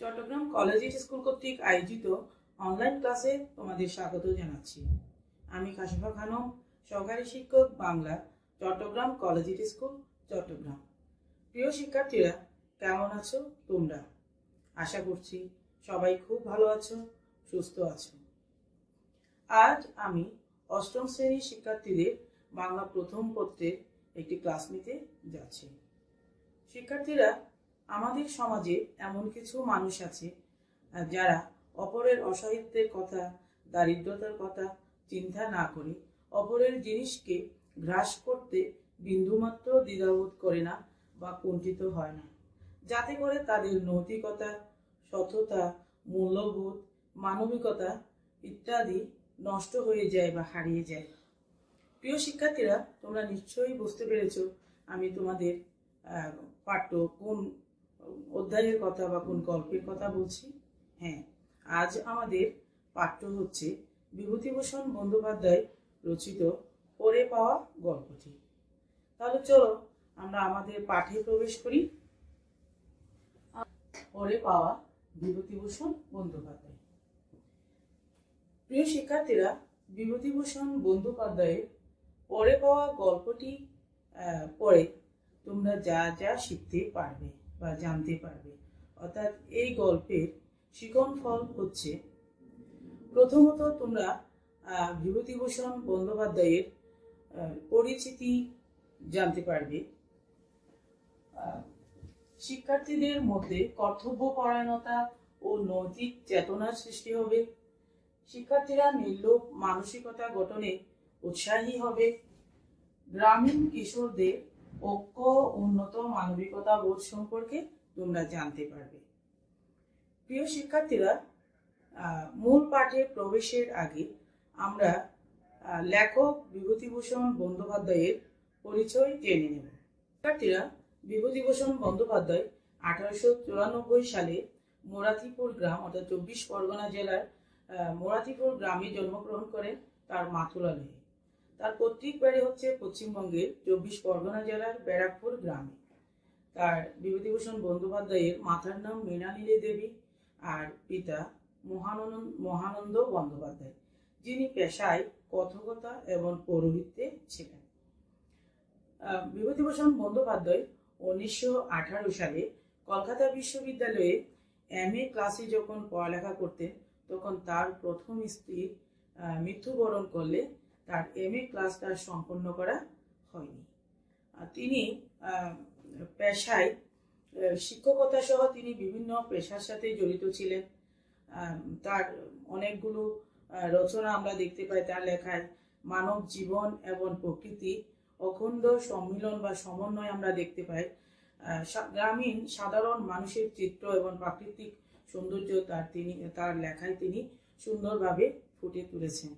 Chittagong college school কর্তৃক আয়োজিত online ক্লাসে তোমাদের স্বাগত জানাচ্ছি। আমি কাশিফা খানম, সহকারী শিক্ষক বাংলা, চট্টগ্রাম কলেজ স্কুল, চট্টগ্রাম। প্রিয় শিক্ষার্থীরা, কেমন আছো তোমরা? আশা করছি সবাই খুব ভালো আছো, সুস্থ আছো। আজ আমি অষ্টম শ্রেণির শিক্ষার্থীদের বাংলা প্রথম পত্রের একটি ক্লাস নিতে যাচ্ছি। শিক্ষার্থীরা আমাদের সমাজে এমন কিছু মানুষ আছে যারা অপরের অসাহিত্যের কথা, দারিদ্রতার কথা চিন্তা না করে অপরের জিনিসকে গ্রাস করতে বিন্দুমাত্র দ্বিধাবোধ করে না বা কুণ্ঠিত হয় না। যাতে করে তাদের নৈতিকতা, সততা, মূল্যবোধ, মানবিকতা ইত্যাদি নষ্ট হয়ে যায় বা হারিয়ে যায়। প্রিয় শিক্ষার্থীরা, তোমরা নিশ্চয়ই বুঝতে পেরেছ আমি তোমাদের পাঠ্য কোন অধ্যায়ের কথা বা কোন গল্পের কথা বলছি? হ্যাঁ আজ আমাদের পাঠ্য হচ্ছে বিভূতিভূষণ বন্দ্যোপাধ্যায় রচিত পড়ে পাওয়া গল্পটি। তাহলে চলো আমরা আমাদের পাঠে প্রবেশ করি। পড়ে পাওয়া বিভূতিভূষণ বন্দ্যোপাধ্যায়। প্রিয় শিক্ষার্থীরা, বিভূতিভূষণ বন্দ্যোপাধ্যায়ের পড়ে পাওয়া গল্পটি পড়ে তোমরা যা যা শিখতে পারবে। বা জানতে পারবে। অর্থাৎ এই গল্পের শিকন ফল হচ্ছে, প্রথমত তোমরা বিভূতিভূষণ বন্দ্যোপাধ্যায়ের পরিচিতি জানতে পারবে। শিক্ষার্থীদের মধ্যে কর্তব্য পরায়ণতা ও নৈতিক চেতনার সৃষ্টি হবে। শিক্ষার্থীরা নির্লোভ মানসিকতা গঠনে উৎসাহী হবে। গ্রামীণ কিশোরদের ঐক্য, উন্নত, মানবিকতা বোধ সম্পর্কে তোমরা জানতে পারবে। প্রিয় শিক্ষার্থীরা মূল পাঠে প্রবেশের আগে আমরা লেখক বিভূতিভূষণ বন্দ্যোপাধ্যায়ের পরিচয় জেনে নেব। শিক্ষার্থীরা, বিভূতিভূষণ বন্দ্যোপাধ্যায় আঠারোশো চুরানব্বই সালে মোরাতিপুর গ্রাম, অর্থাৎ চব্বিশ পরগনা জেলার মোরাতিপুর গ্রামে জন্মগ্রহণ করেন। তার মাথুরালয়ে তার পৈতৃক বাড়ি হচ্ছে পশ্চিমবঙ্গের চব্বিশ পরগনা জেলার ব্যারাকপুর গ্রামে। তার বিভূতিভূষণ বন্দ্যোপাধ্যায়ের মাথার নাম মৃণালিনী দেবী আর পিতা মহানন্দ মহানন্দ বন্দ্যোপাধ্যায়, যিনি পেশায় কথকতা এবং পৌরোহিত্যে ছিলেন। বিভূতিভূষণ বন্দ্যোপাধ্যায় উনিশশো আঠারো সালে কলকাতা বিশ্ববিদ্যালয়ে এম এ ক্লাসে যখন পড়ালেখা করতেন, তখন তার প্রথম স্ত্রী মৃত্যুবরণ করলে তার এম এ ক্লাসটা সম্পন্ন করা হয়নি। তিনি পেশায় শিক্ষকতা সহ তিনি বিভিন্ন পেশার সাথে জড়িত ছিলেন। তার অনেকগুলো রচনা আমরা দেখতে পাই। তার লেখায় মানব জীবন এবং প্রকৃতি, অখণ্ড সম্মিলন বা সমন্বয় আমরা দেখতে পাই। গ্রামীণ, সাধারণ মানুষের চিত্র এবং প্রাকৃতিক সৌন্দর্য তার তিনি, তার লেখায় তিনি সুন্দরভাবে ফুটে তুলেছেন।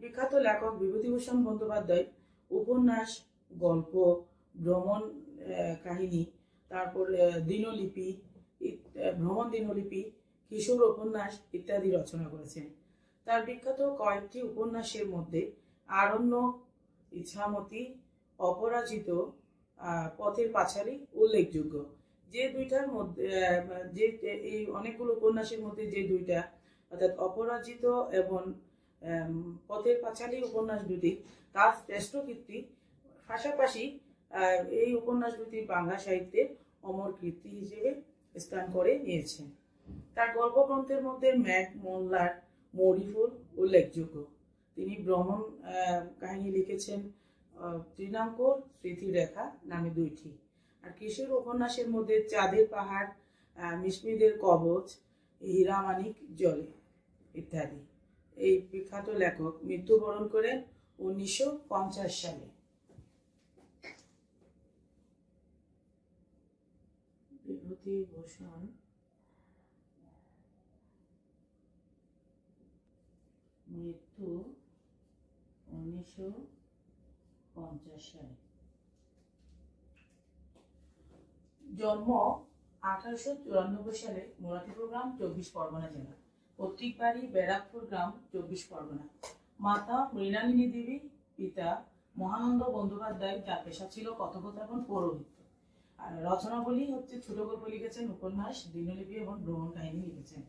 বিখ্যাত লেখক বিভূতিভূষণ বন্দ্যোপাধ্যায়, উপন্যাস, গল্প, ভ্রমণ কাহিনী, তারপর দিনলিপি ভ্রমণ দিনলিপি, কিশোর উপন্যাস ইত্যাদি রচনা করেছেন। তার বিখ্যাত কয়েকটি উপন্যাসের মধ্যে আরণ্য ইচ্ছামতি অপরাজিত পথের পাঁচালী উল্লেখযোগ্য। যে দুইটার মধ্যে যে এই অনেকগুলো উপন্যাসের মধ্যে যে দুইটা, অর্থাৎ অপরাজিত এবং পথের পাঁচালী উপন্যাস দুটি তার শ্রেষ্ঠ কীর্তি পাশাপাশি এই উপন্যাস দুটি বাংলা সাহিত্যের অমর কীর্তি হিসেবে স্থান করে নিয়েছে। তার গল্পগ্রন্থের মধ্যে ম্যাক মোল্লার মরিফুল উল্লেখযোগ্য। তিনি ভ্রমণ কাহিনী লিখেছেন তৃণাঙ্কুর স্মৃতিরেখা নামে দুইটি। আর কিশোর উপন্যাসের মধ্যে চাঁদের পাহাড় আহ, মিসমিদের কবচ হীরামানিক জলে ইত্যাদি। এই বিখ্যাত লেখক মৃত্যুবরণ করেন উনিশশো সালে। বিভূতিভূষণ মৃত্যু উনিশশো পঞ্চাশ সালে। জন্ম আঠারোশো চুরানব্বই সালে মোরাতিপুর গ্রাম চব্বিশ পরগনা জেলা। পৈতৃক বাড়ি ব্যারাকপুর গ্রাম চব্বিশ পরগনা। মাতা মৃণালিনী দেবী, পিতা মহানন্দ বন্দ্যোপাধ্যায় যার পেশা ছিল কথোপকথন পৌরোহিত্য আর রচনাবলী হচ্ছে ছোট গল্প লিখেছেন উপন্যাস, দিনলিপি এবং ভ্রমণ কাহিনী লিখেছেন।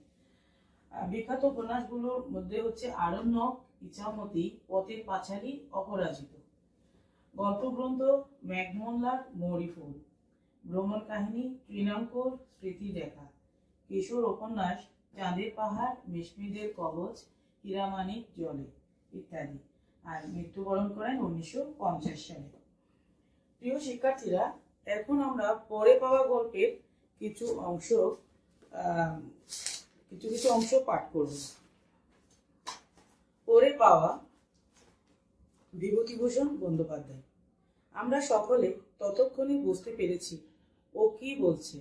বিখ্যাত উপন্যাসগুলোর মধ্যে হচ্ছে আরণ্যক ইচ্ছামতি পথের পাঁচালী, অপরাজিত। গল্প গ্রন্থ ম্যাগমোল্লার মরিফুল ভ্রমণ কাহিনী, তৃণাঙ্কুর স্মৃতি রেখা কিশোর উপন্যাস চাঁদের পাহাড় মিসমিদের কবচ, হীরামানিক জলে ইত্যাদি। আর মৃত্যুবরণ করেন উনিশশো পঞ্চাশ সালে। প্রিয় শিক্ষার্থীরা, এখন আমরা পরে পাওয়া গল্পের কিছু অংশ কিছু কিছু অংশ পাঠ করব। পরে পাওয়া বিভূতিভূষণ বন্দ্যোপাধ্যায়। আমরা সকলে ততক্ষণে বুঝতে পেরেছি ও কি বলছে।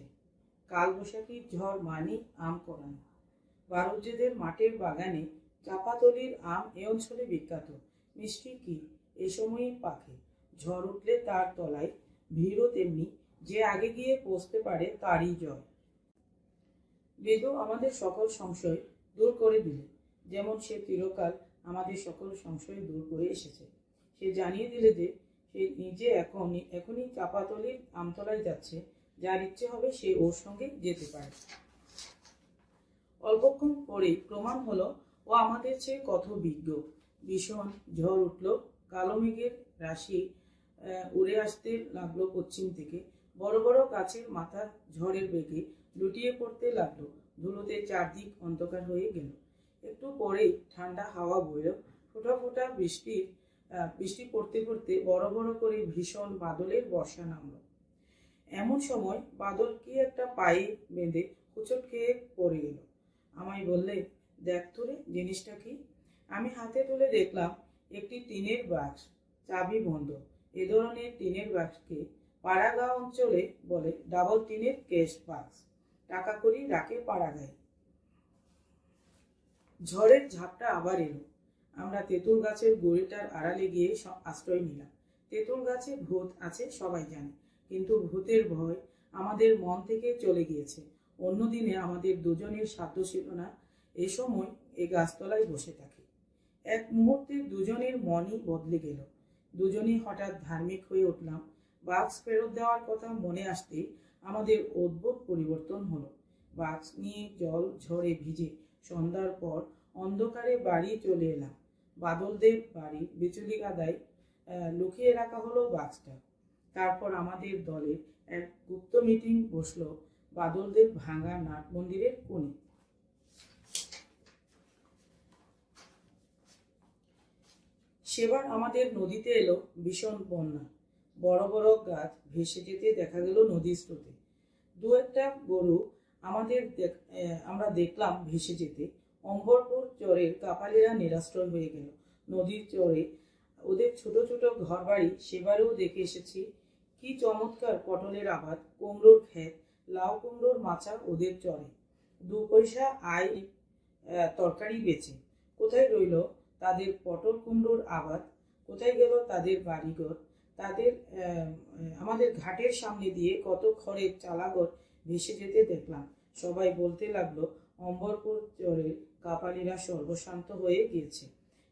কালবৈশাখীর ঝড় মানি আম করানো। বারুজ্যেদের মাঠের বাগানে চাপাতলির আম এ অঞ্চলে বিখ্যাত। মিষ্টি কি? এ সময়ই পাখে ঝড় উঠলে তার তলায় ভিড়ও তেমনি, যে আগে গিয়ে পৌঁছতে পারে তারই জয়। বেদ আমাদের সকল সংশয় দূর করে দিলে। যেমন সে চিরকাল আমাদের সকল সংশয় দূর করে এসেছে। সে জানিয়ে দিলে যে, সে নিজে এখন এখনই চাপাতলির আমতলায় যাচ্ছে। যার ইচ্ছে হবে সে ওর সঙ্গে যেতে পারে। অল্পক্ষণ পরেই প্রমাণ হলো, ও আমাদের চেয়ে কত বিজ্ঞ ভীষণ ঝড় উঠল। কালো মেঘের রাশি উড়ে আসতে লাগল পশ্চিম থেকে। বড় বড় গাছের মাথা ঝড়ের বেগে লুটিয়ে পড়তে লাগল। ধুলোতে চারদিক অন্ধকার হয়ে গেল। একটু পরেই ঠান্ডা হাওয়া বইল। ফোঁটা ফোঁটা বৃষ্টির বৃষ্টি পড়তে পড়তে বড় বড় করে ভীষণ বাদলের বর্ষা নামলো। এমন সময় বাদল কি একটা পায়ে বেঁধে কুচট খেয়ে পড়ে গেল। আমায় বললে, দেখ তোরে, জিনিসটা কি? আমি হাতে তুলে দেখলাম একটি টিনের বাক্স, চাবি বন্ধ। এ ধরনের টিনের বাক্সকে পাড়াগাঁও অঞ্চলে বলে ডাবল টিনের কেস বাক্স। টাকা করি রাখে পাড়াগাঁয়ে। ঝড়ের ঝাপটা আবার এলো। আমরা তেঁতুল গাছের গড়িটার আড়ালে গিয়ে আশ্রয় নিলাম। তেঁতুল গাছে ভূত আছে, সবাই জানে। কিন্তু ভূতের ভয় আমাদের মন থেকে চলে গিয়েছে। অন্যদিনে আমাদের দুজনের সাধ্য ছিল না, এ সময় এ গাছতলায় বসে থাকি। এক মুহূর্তে দুজনের মনই বদলে গেল। দুজনেই হঠাৎ ধার্মিক হয়ে উঠলাম। বাক্স ফেরত দেওয়ার কথা মনে আসতে আমাদের অদ্ভুত পরিবর্তন হলো। বাক্স নিয়ে জল ঝরে ভিজে সন্ধ্যার পর অন্ধকারে বাড়ি চলে এলাম। বাদলদের বাড়ি বিচুলি গাদায় লুকিয়ে রাখা হলো বাক্সটা। তারপর আমাদের দলের এক গুপ্ত মিটিং বসল বাদলদের ভাঙা নাট মন্দিরের কোণে। সেবার আমাদের নদীতে এলো ভীষণ বন্যা। বড় বড় গাছ ভেসে যেতে দেখা গেল নদীর স্রোতে। দু একটা গরু আমাদের আমরা দেখলাম ভেসে যেতে। অম্বরপুর চরের কাপালিরা নিরাশ্রয় হয়ে গেল। নদীর চরে ওদের ছোট ছোট ঘরবাড়ি সেবারেও দেখে এসেছি। কি চমৎকার পটলের আবাদ, কুমড়োর ক্ষেত লাউ কুমড়োর মাচা ওদের চরে দু পয়সা আয় তরকারি বেচে। কোথায় রইল তাদের পটল কুমড়োর আবাদ? কোথায় গেল তাদের বাড়িঘর? তাদের আমাদের ঘাটের সামনে দিয়ে কত খড়ের চালাঘর ভেসে যেতে দেখলাম। সবাই বলতে লাগল, অম্বরপুর চরের কাপালিরা সর্বশান্ত হয়ে গিয়েছে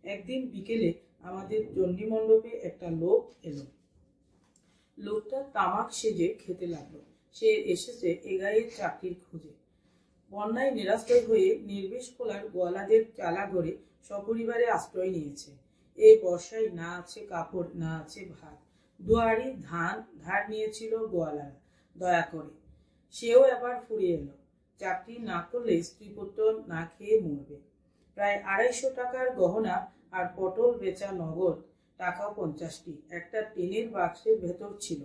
একদিন বিকেলে আমাদের চণ্ডী মণ্ডপে একটা লোক এলো। লোকটা তামাক সেজে খেতে লাগল। সে এসেছে এ গায়ের চাকরির খোঁজে। বন্যায় নিরাশ্রয় হয়ে নির্বেশ খোলার গোয়ালাদের চালা ঘরে সপরিবারে আশ্রয় নিয়েছে। এই বর্ষায় না আছে কাপড়, না আছে ভাত। দুয়ারি ধান, ধার নিয়েছিল গোয়ালারা। দয়া করে, সেও এবার ফুরিয়ে এলো। চাকরি না করলে স্ত্রীপুত্র না খেয়ে মরবে। প্রায় আড়াইশো টাকার গহনা আর পটল বেচা নগদ টাকা পঞ্চাশটি। একটা টিনের বাক্সের ভেতর ছিল।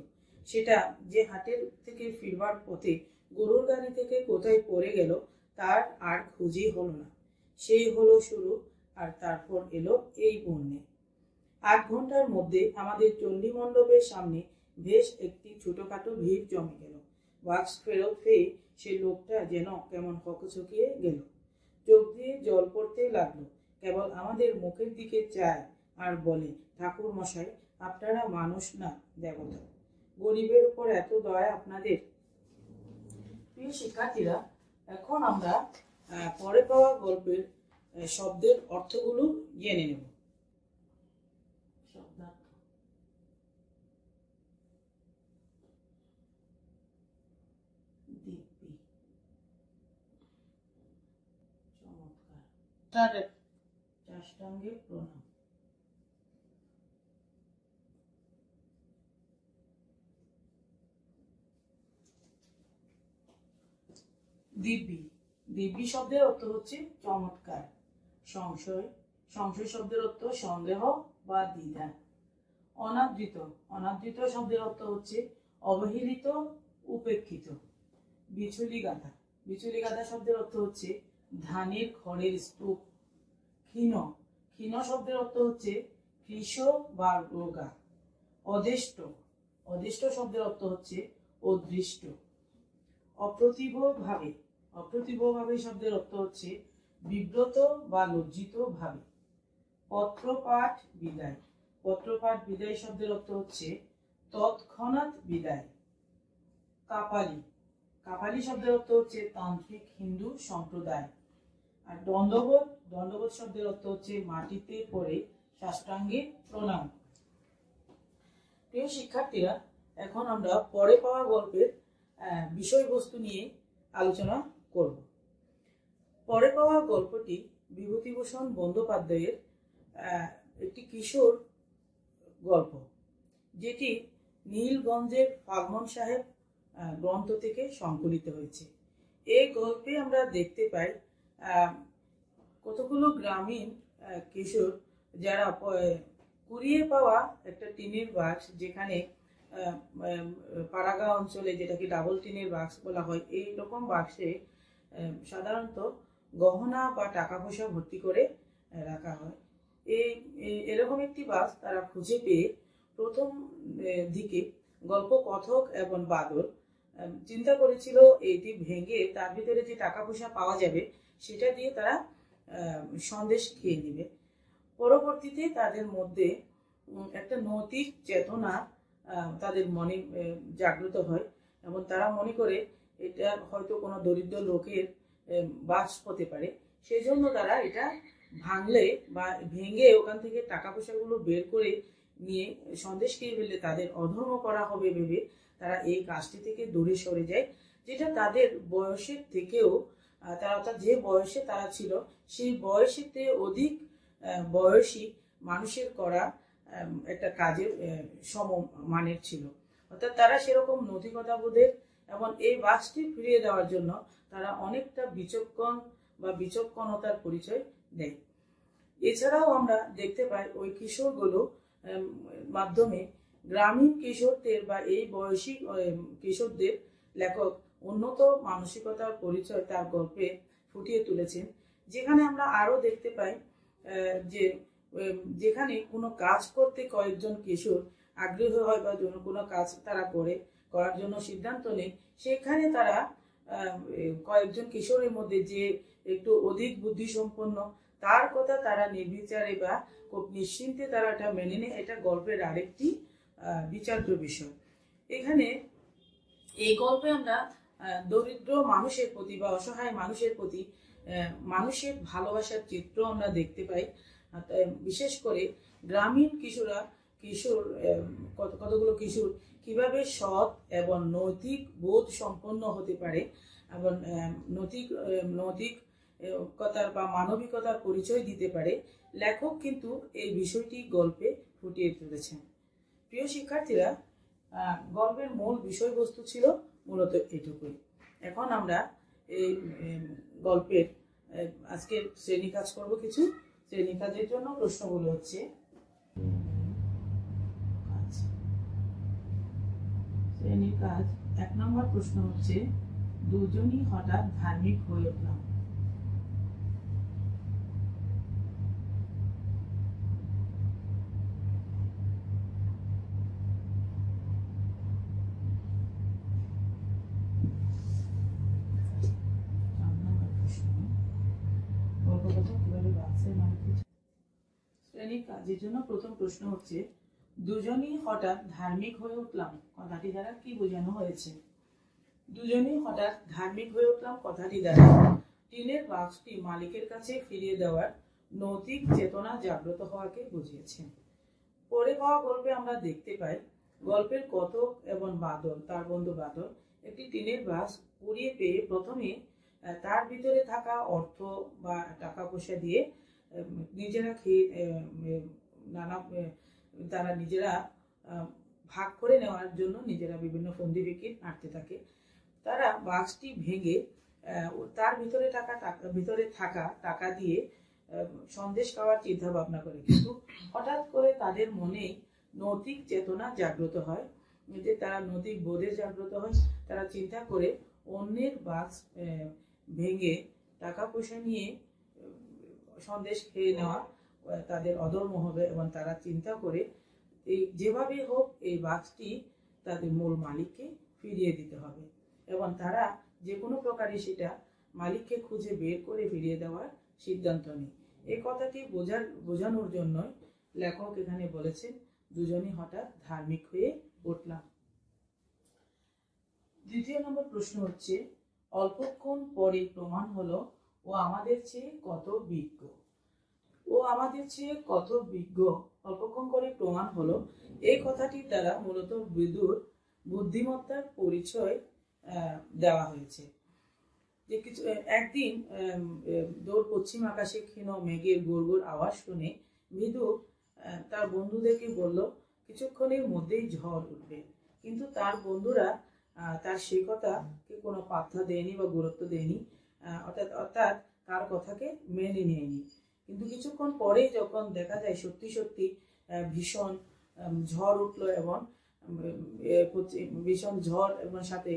সেটা যে হাটের থেকে ফিরবার পথে গরুর গাড়ি থেকে কোথায় পড়ে গেল, তার আর খুঁজেই হলো না। সেই হলো শুরু, আর তারপর এলো এই বন্যে। আট ঘণ্টার মধ্যে আমাদের চণ্ডী মণ্ডপের সামনে বেশ একটি ছোটখাটো ভিড় জমে গেল। বাক্স ফেরত পেয়ে সে লোকটা যেন কেমন হকচকিয়ে গেল। চোখ দিয়ে জল পড়তে লাগল, কেবল আমাদের মুখের দিকে চায় আর বলে ঠাকুর মশাই আপনারা মানুষ না, দেবতা। গরিবের উপর এত দয়া আপনাদের। প্রিয় শিক্ষার্থীরা এখন আমরা পরে পাওয়া গল্পের শব্দের অর্থগুলো জেনে নেব। শব্দার্থ। চমৎকার। প্রণাম। দিব্যি। দিব্যি শব্দের অর্থ হচ্ছে চমৎকার। সংশয়। সংশয় শব্দের অর্থ সন্দেহ বা দ্বিধা। অনাদৃত। অনাদৃত শব্দের অর্থ হচ্ছে অবহেলিত, উপেক্ষিত। বিচুলি গাথা বিচুলি গাথা শব্দের অর্থ হচ্ছে ধানের খড়ের স্তূপ। ক্ষীণ। ক্ষীণ শব্দের অর্থ হচ্ছে কৃষ বা রোগা। অদেষ্ট। অদেষ্ট শব্দের অর্থ হচ্ছে অদৃষ্ট। অপ্রতিভ ভাবে অপ্রতিভ ভাবে শব্দের অর্থ হচ্ছে বিব্রত বা লজ্জিত ভাবে। পত্রপাঠ বিদায়। পত্রপাঠ বিদায় শব্দের অর্থ হচ্ছে তৎক্ষণাৎ বিদায়। কাপালি। কাপালি শব্দের অর্থ হচ্ছে তান্ত্রিক হিন্দু সম্প্রদায়। আর দণ্ডবোধ। দণ্ডবোধ শব্দের অর্থ হচ্ছে মাটিতে পড়ে সাষ্টাঙ্গে প্রণাম। প্রিয় শিক্ষার্থীরা, এখন আমরা পরে পাওয়া গল্পের বিষয়বস্তু নিয়ে আলোচনা করব। পরে পাওয়া গল্পটি বিভূতিভূষণ বন্দ্যোপাধ্যায়ের একটি কিশোর গল্প, যেটি নীলগঞ্জের ফালমন সাহেব গ্রন্থ থেকে সংকলিত হয়েছে। এই গল্পে আমরা দেখতে পাই কতগুলো গ্রামীণ কিশোর যারা কুড়িয়ে পাওয়া একটা টিনের বাক্স যেখানে পাড়াগা অঞ্চলে যেটাকে ডাবল টিনের বাক্স বলা হয় এই রকম বাক্সে সাধারণত গহনা বা টাকা পয়সা ভর্তি করে রাখা হয়। এই এরকম একটি বাস তারা খুঁজে পেয়ে প্রথম দিকে গল্প কথক এবং বাদল চিন্তা করেছিল এটি ভেঙে তার ভিতরে যে টাকা পয়সা পাওয়া যাবে সেটা দিয়ে তারা সন্দেশ খেয়ে নেবে। পরবর্তীতে তাদের মধ্যে একটা নৈতিক চেতনা তাদের মনে জাগ্রত হয় এবং তারা মনে করে এটা হয়তো কোনো দরিদ্র লোকের বাস হতে পারে। সেই জন্য তারা এটা ভাঙলে বা ভেঙে ওখান থেকে টাকা পয়সাগুলো বের করে নিয়ে সন্দেশ খেয়ে ফেললে তাদের অধর্ম করা হবে ভেবে তারা এই কাজটি থেকে দূরে সরে যায়। যেটা তাদের বয়সের থেকেও তারা অর্থাৎ যে বয়সে তারা ছিল, সেই বয়সেতে অধিক বয়সী মানুষের করা একটা কাজের সম মানের ছিল। অর্থাৎ তারা সেরকম নৈতিকতা বোধের এবং এই বাসটি ফিরিয়ে দেওয়ার জন্য তারা অনেকটা বিচক্ষণ বা বিচক্ষণতার পরিচয় দেয়। এছাড়াও আমরা দেখতে পাই ওই কিশোরগুলো মাধ্যমে গ্রামীণ কিশোরদের বা এই বয়সী কিশোরদের লেখক উন্নত মানসিকতার পরিচয় তার গল্পে ফুটিয়ে তুলেছেন। যেখানে আমরা আরও দেখতে পাই যে যেখানে কোনো কাজ করতে কয়েকজন কিশোর আগ্রহী হয় বা কোনো কাজ তারা করে করার জন্য সিদ্ধান্ত নেয়। সেখানে তারা কয়েকজন কিশোরের মধ্যে যে একটু অধিক বুদ্ধিসম্পন্ন, তার কথা তারা নির্বিচারে বা খুব নিশ্চিন্তে তারা এটা মেনে নেয়। এটা গল্পের আরেকটি বিচার্য বিষয়। এখানে এই গল্পে আমরা দরিদ্র মানুষের প্রতি বা অসহায় মানুষের প্রতি মানুষের ভালোবাসার চিত্র আমরা দেখতে পাই। বিশেষ করে গ্রামীণ কিশোরা, কিশোর কতগুলো কিশোর কীভাবে সৎ এবং নৈতিক বোধ সম্পন্ন হতে পারে এবং নৈতিক আহ, নৈতিকতার বা মানবিকতার পরিচয় দিতে পারে লেখক কিন্তু এই বিষয়টি গল্পে ফুটিয়ে তুলেছেন। প্রিয় শিক্ষার্থীরা গল্পের মূল বিষয়বস্তু ছিল মূলত এটুকুই। এখন আমরা এই গল্পের আজকের শ্রেণি কাজ করব কিছু। শ্রেণি কাজের জন্য প্রশ্নগুলো হচ্ছে শ্রেণির কাজ। এক নম্বর প্রশ্ন হচ্ছে, দুজনই হঠাৎ ধার্মিক হয়ে উঠলাম। মানে শ্রেণির কাজের জন্য প্রথম প্রশ্ন হচ্ছে দুজনই হঠাৎ ধার্মিক হয়ে উঠলাম। কথাটি দ্বারা কি বোঝানো হয়েছে? দুজনই হঠাৎ ধার্মিক হয়ে উঠলাম কথাটি দ্বারা। টিনের বাক্সটি মালিকের কাছে ফিরিয়ে দেওয়ার নৈতিক চেতনা জাগ্রত হওয়াকে বুঝিয়েছেন পরে পাওয়া গল্পে আমরা দেখতে পাই, গল্পের কতক এবং বাদল, তার বন্ধু বাদল, একটি টিনের বাক্স কুড়িয়ে পেয়ে প্রথমে তার ভিতরে থাকা অর্থ বা টাকা পয়সা দিয়ে নিজেরা খেয়ে নানা তারা নিজেরা ভাগ করে নেওয়ার জন্য নিজেরা বিভিন্ন ফন্দি বিক্রি আঁটতে থাকে। তারা বাক্সটি ভেঙে তার ভিতরে টাকা টাকা, ভিতরে থাকা টাকা দিয়ে সন্দেশ খাওয়ার চিন্তা ভাবনা করে। কিন্তু হঠাৎ করে তাদের মনে নৈতিক চেতনা জাগ্রত হয়, যে তারা নৈতিক বোধের জাগ্রত হয়। তারা চিন্তা করে অন্যের বাক্স ভেঙে টাকা পয়সা নিয়ে সন্দেশ খেয়ে নেওয়া তাদের অধর্ম হবে এবং তারা চিন্তা করে এই যেভাবে হোক এই বাক্সটি তাদের মূল মালিককে ফিরিয়ে দিতে হবে। এবং তারা যে কোনো প্রকারে সেটা মালিককে খুঁজে বের করে ফিরিয়ে দেওয়ার সিদ্ধান্ত নেয়। এই কথাটি বোঝার, বোঝানোর জন্য লেখক এখানে বলেছেন, দুজনই হঠাৎ ধার্মিক হয়ে উঠলাম। দ্বিতীয় নম্বর প্রশ্ন হচ্ছে, অল্পক্ষণ পরে প্রমাণ হলো, ও আমাদের চেয়ে কত বিজ্ঞ? ও আমাদের চেয়ে কত বিজ্ঞ? অল্পক্ষণ করে প্রমাণ হলো এই কথাটির দ্বারা মূলত বিদুর বুদ্ধিমত্তার পরিচয় দেওয়া হয়েছে। যে কিছু একদিন দূর পশ্চিম আকাশে ক্ষীণ মেঘের গুড়গুড় আওয়াজ শুনে মৃদু তার বন্ধুদেরকে বলল, কিছুক্ষণের মধ্যেই ঝড় উঠবে। কিন্তু তার বন্ধুরা তার সেই কথাকে কোনো পাত্তা দেয়নি বা গুরুত্ব দেয়নি অর্থাৎ অর্থাৎ তার কথাকে মেনে নেয়নি। কিন্তু কিছুক্ষণ পরে যখন দেখা যায় সত্যি সত্যি ভীষণ ঝড় উঠল এবং এ, ভীষণ ঝড় এবং সাথে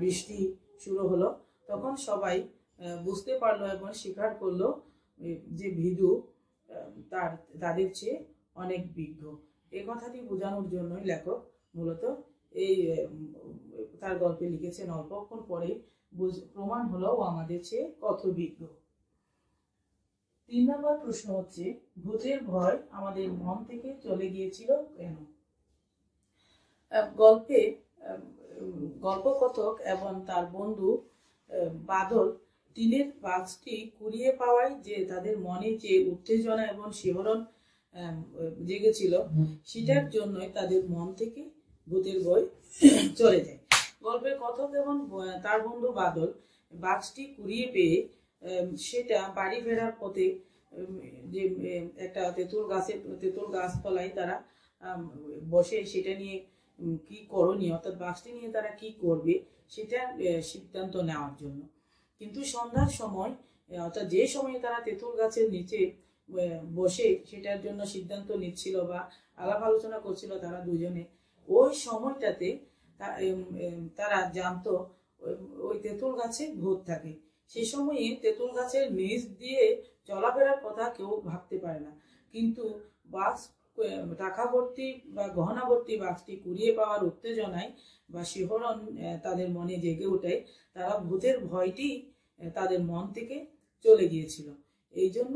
বৃষ্টি শুরু হলো তখন সবাই বুঝতে পারল এবং স্বীকার করল যে ভিদু তার তাদের চেয়ে অনেক বিজ্ঞ এই কথাটি বোঝানোর জন্যই লেখক মূলত এই তার গল্পে লিখেছেন অল্পক্ষণ পরে প্রমাণ হলো আমাদের চেয়ে কত বিজ্ঞ তিন নম্বর প্রশ্ন হচ্ছে ভূতের ভয় আমাদের মন থেকে চলে গিয়েছিল কেন? গল্পে গল্পকথক এবং তার বন্ধু বাদল টিনের বাক্সটি কুড়িয়ে পাওয়ায় যে তাদের মনে যে উত্তেজনা এবং শিহরণ জেগেছিল সেটার জন্যই তাদের মন থেকে ভূতের ভয় চলে যায়। গল্পের কথক এবং তার বন্ধু বাদল বাক্সটি কুড়িয়ে পেয়ে সেটা বাড়ি ফেরার পথে যে একটা তেঁতুল গাছের তেঁতুল গাছতলায় তারা বসে সেটা নিয়ে কি করণীয়, অর্থাৎ বাক্সটি নিয়ে তারা কি করবে, সেটা সিদ্ধান্ত নেওয়ার জন্য। কিন্তু সন্ধ্যার সময় অর্থাৎ যে সময়ে তারা তেঁতুল গাছের নিচে বসে সেটার জন্য সিদ্ধান্ত নিচ্ছিল বা আলাপ আলোচনা করছিল তারা দুজনে, ওই সময়টাতে তারা জানতো ওই তেঁতুল গাছে ভূত থাকে। সেই সময়ে তেঁতুল গাছের নিচ দিয়ে চলাফেরার কথা কেউ ভাবতে পারে না। কিন্তু বাস টাকা ভর্তি বা গহনা ভর্তি কুড়িয়ে পাওয়ার উত্তেজনায় বা শিহরণ তাদের মনে জেগে ওঠে। তারা ভূতের ভয়টি তাদের মন থেকে চলে গিয়েছিল। এই জন্য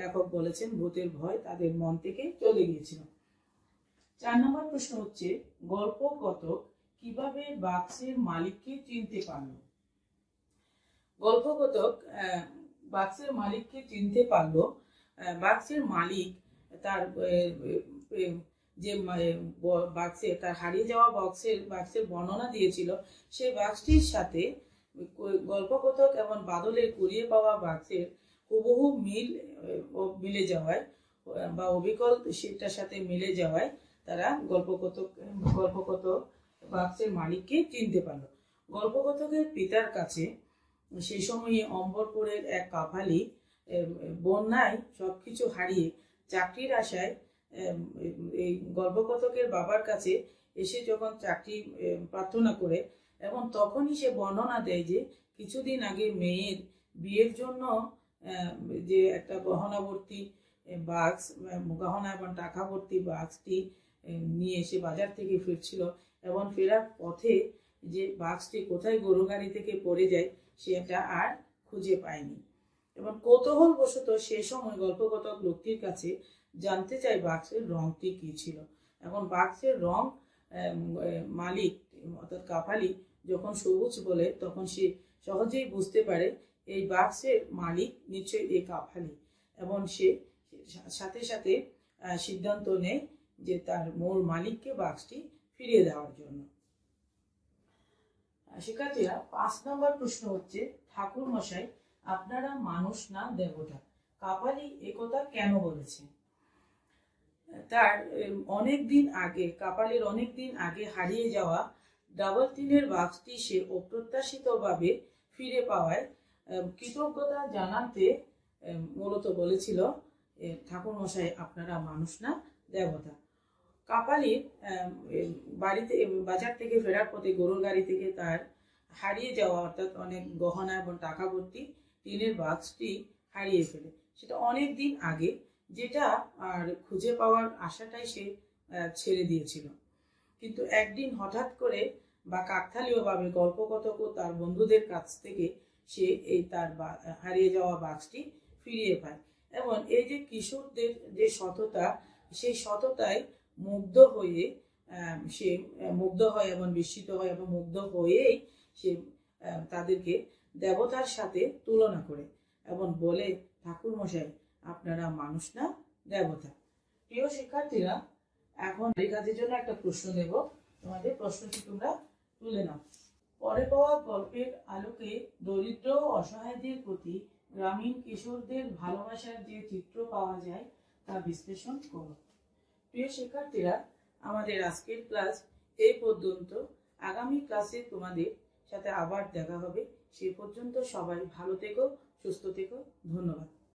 লেখক বলেছেন ভূতের ভয় তাদের মন থেকে চলে গিয়েছিল। চার নম্বর প্রশ্ন হচ্ছে গল্প কত কীভাবে বাক্সের মালিককে চিনতে পারল? গল্পকথক আহ, বাক্সের মালিককে চিনতে পারল বাক্সের মালিক তার যে বাক্সে তার হারিয়ে যাওয়া বক্সের বাক্সের বর্ণনা দিয়েছিল সেই বাক্সটির সাথে গল্পকথক এবং বাদলের কুড়িয়ে পাওয়া বাক্সের হুবহু মিল মিলে যাওয়ায় বা অবিকল সেটার সাথে মিলে যাওয়ায় তারা গল্পকথক গল্পকথক বাক্সের মালিককে চিনতে পারল। গল্পকথকের পিতার কাছে সেই সময়ে অম্বরপুরের এক কাফালি বন্যায় সবকিছু হারিয়ে চাকরির আশায় এই গল্পকথকের বাবার কাছে এসে যখন চাকরি প্রার্থনা করে এবং তখনই সে বর্ণনা দেয় যে কিছুদিন আগে মেয়ের বিয়ের জন্য যে একটা গহনাবর্তী বাক্স গহনা এবং টাকা ভর্তি বাক্সটি নিয়ে এসে বাজার থেকে ফিরছিল এবং ফেরার পথে যে বাক্সটি কোথায় গরু গাড়ি থেকে পড়ে যায় সেটা আর খুঁজে পায়নি। এবং কৌতূহল বশত সে সময় গল্পগতক লোকটির কাছে জানতে চাই বাক্সের রংটি কি ছিল। এখন বাক্সের রং মালিক অর্থাৎ কাপালি যখন সবুজ বলে তখন সে সহজেই বুঝতে পারে এই বাক্সের মালিক নিশ্চয়ই এই কাপালি। এবং সে সাথে সাথে সিদ্ধান্ত নেয় যে তার মূল মালিককে বাক্সটি ফিরিয়ে দেওয়ার জন্য। শিক্ষার্থীরা, পাঁচ নম্বর প্রশ্ন হচ্ছে ঠাকুর মশাই আপনারা মানুষ না দেবতা? কাপালি একথা কেন বলেছে তার অনেক দিন আগে, কাপালের অনেক দিন আগে হারিয়ে যাওয়া ডাবল তিনের বাক্সটি সে অপ্রত্যাশিতভাবে ফিরে পাওয়ায় কৃতজ্ঞতা জানাতে মূলত বলেছিল ঠাকুর মশাই আপনারা মানুষ না দেবতা? এ, বাড়িতে বাজার থেকে ফেরার পথে গরুর গাড়ি থেকে তার হারিয়ে যাওয়া অর্থাৎ অনেক গহনা এবং টাকা ভর্তি টিনের বাক্সটি হারিয়ে ফেলে। সেটা অনেক দিন আগে যেটা আর খুঁজে পাওয়ার আশাটাই সে ছেড়ে দিয়েছিল। কিন্তু একদিন হঠাৎ করে বা কাকতালীয়ভাবে গল্পকথক ও তার বন্ধুদের কাছ থেকে সে এই তার হারিয়ে যাওয়া বাক্সটি ফিরিয়ে পায়। এবং এই যে কিশোরদের যে সততা সেই সততায় মুগ্ধ হয়ে সে মুগ্ধ হয় এবং বিস্মিত হয় এবং মুগ্ধ হয়েই সে তাদেরকে দেবতার সাথে তুলনা করে এবং বলে ঠাকুর মশাই আপনারা মানুষ না, দেবতা? প্রিয় শিক্ষার্থীরা, এখন কাজের জন্য একটা প্রশ্ন দেব। তোমাদের প্রশ্নটি তোমরা তুলে নাও। পরে পাওয়া গল্পের আলোকে দরিদ্র অসহায়দের প্রতি গ্রামীণ কিশোরদের ভালোবাসার যে চিত্র পাওয়া যায়, তা বিশ্লেষণ করো। প্রিয় শিক্ষার্থীরা, আমাদের আজকের ক্লাস এই পর্যন্ত। আগামী ক্লাসে তোমাদের সাথে আবার দেখা হবে। সে পর্যন্ত সবাই ভালো থেকো, সুস্থ থেকো। ধন্যবাদ।